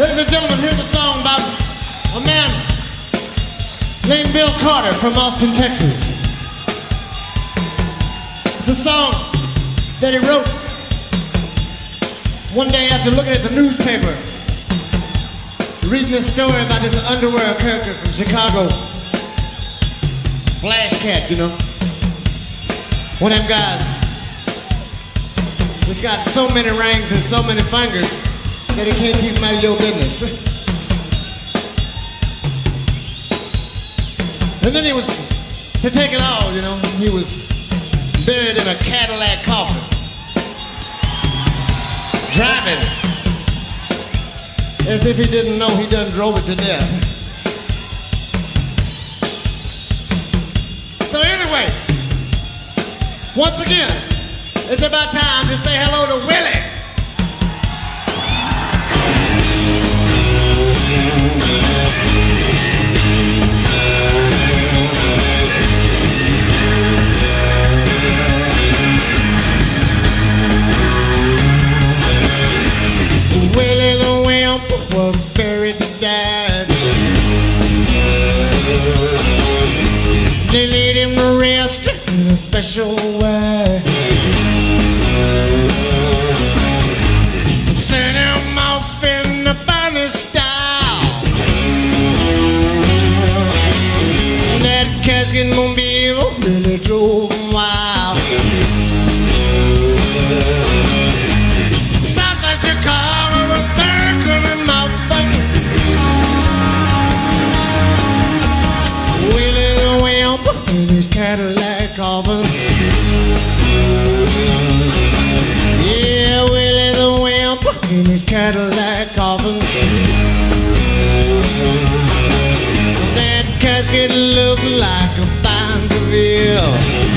gentlemen, here's a song about a man named Bill Carter from Austin, Texas. It's a song that he wrote one day after looking at the newspaper, reading this story about this underwear character from Chicago, Flash Cat, you know. One of them guys that's got so many rings and so many fingers that he can't keep them out of your business. and then he was, to take it all, you know, he was buried in a Cadillac coffin. Driving. As if he didn't know he done drove it to death. So anyway, once again, it's about time to say hello to. Willie special way. Cadillac coffin. Yeah, Willie the Wimp in his Cadillac coffin. That casket looked like a fine Seville.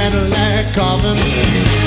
Cadillac coffin.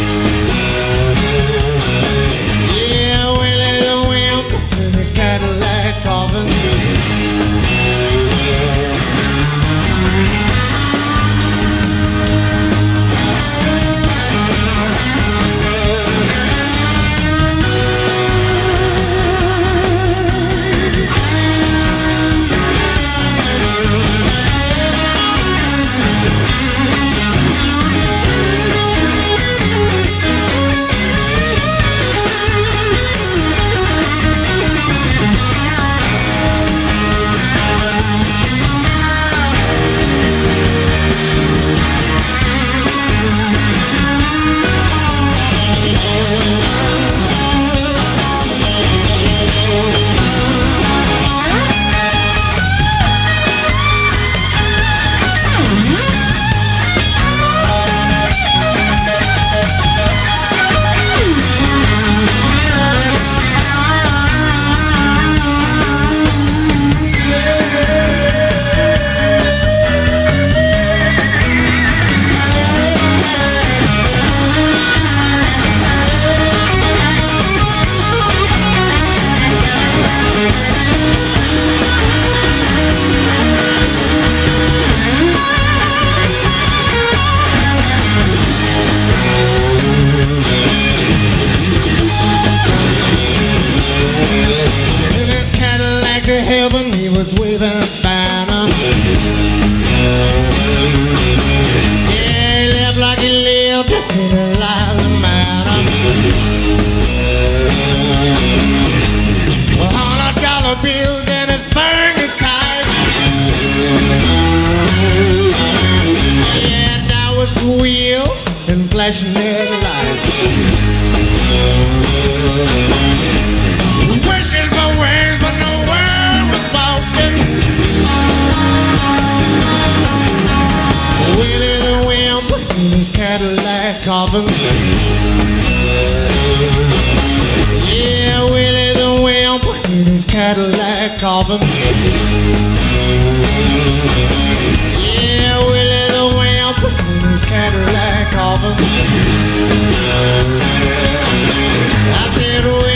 Waving. Yeah, he lived like he lived in a lively hundred dollar bills and his fingers tight. That was wheels and flashing headlights. coffin. Yeah, Willie the Wimp in his Cadillac coffin. Yeah, Willie the Wimp in his Cadillac coffin. I said,